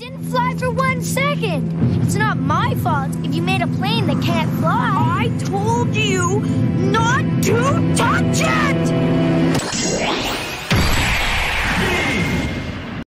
didn't fly for one second. It's not my fault if you made a plane that can't fly. I told you